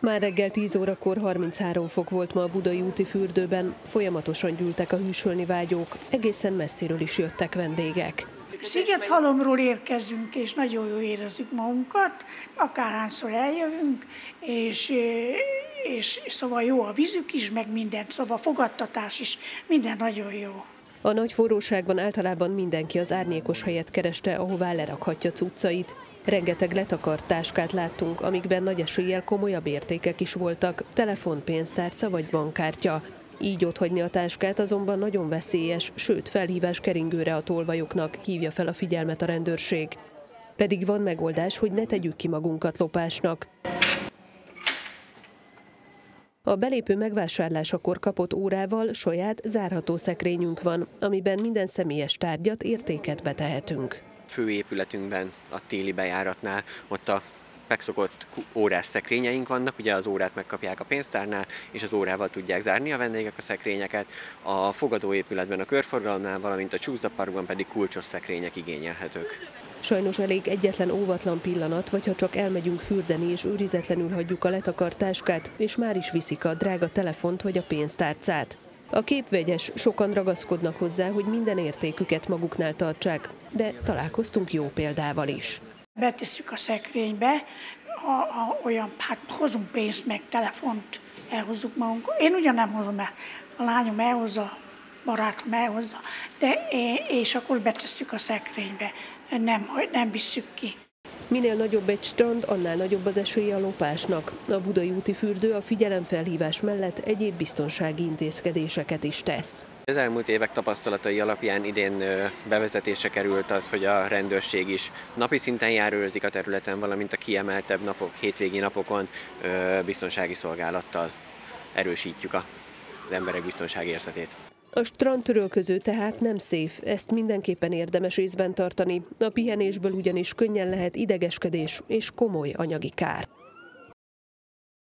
Már reggel 10 órakor 33 fok volt ma a budai úti fürdőben, folyamatosan gyűltek a hűsölni vágyók, egészen messziről is jöttek vendégek. Szigethalomról érkezünk, és nagyon jól érezzük magunkat, akárhányszor eljövünk, és, és szóval jó a vízük is, meg minden, szóval fogadtatás is, minden nagyon jó. A nagy forróságban általában mindenki az árnyékos helyet kereste, ahová lerakhatja cuccait. Rengeteg letakart táskát láttunk, amikben nagy eséllyel komolyabb értékek is voltak, telefon, pénztárca vagy bankkártya. Így otthagyni a táskát azonban nagyon veszélyes, sőt felhívás keringőre a tolvajoknak, hívja fel a figyelmet a rendőrség. Pedig van megoldás, hogy ne tegyük ki magunkat lopásnak. A belépő megvásárlásakor kapott órával saját zárható szekrényünk van, amiben minden személyes tárgyat, értéket betehetünk. Főépületünkben, a téli bejáratnál, ott a megszokott órás szekrényeink vannak, ugye az órát megkapják a pénztárnál, és az órával tudják zárni a vendégek a szekrényeket. A fogadóépületben a körforgalomnál, valamint a csúszdaparkban pedig kulcsos szekrények igényelhetők. Sajnos elég egyetlen óvatlan pillanat, vagy ha csak elmegyünk fürdeni és őrizetlenül hagyjuk a letakart táskát, és már is viszik a drága telefont vagy a pénztárcát. A képvegyes, sokan ragaszkodnak hozzá, hogy minden értéküket maguknál tartsák, de találkoztunk jó példával is. Betesszük a szekrénybe, ha, ha olyan, hát hozunk pénzt, meg telefont, elhozzuk magunk. Én ugyan nem hozom el, a lányom elhozza, barátom elhozza, de és akkor betesszük a szekrénybe, nem, nem visszük ki. Minél nagyobb egy strand, annál nagyobb az esélye a lopásnak. A budai úti fürdő a figyelemfelhívás mellett egyéb biztonsági intézkedéseket is tesz. Az elmúlt évek tapasztalatai alapján idén bevezetésre került az, hogy a rendőrség is napi szinten járőrzik a területen, valamint a kiemeltebb napok, hétvégi napokon biztonsági szolgálattal erősítjük az emberek biztonsági érzetét. A strandtörölköző tehát nem szép, ezt mindenképpen érdemes észben tartani. A pihenésből ugyanis könnyen lehet idegeskedés és komoly anyagi kár.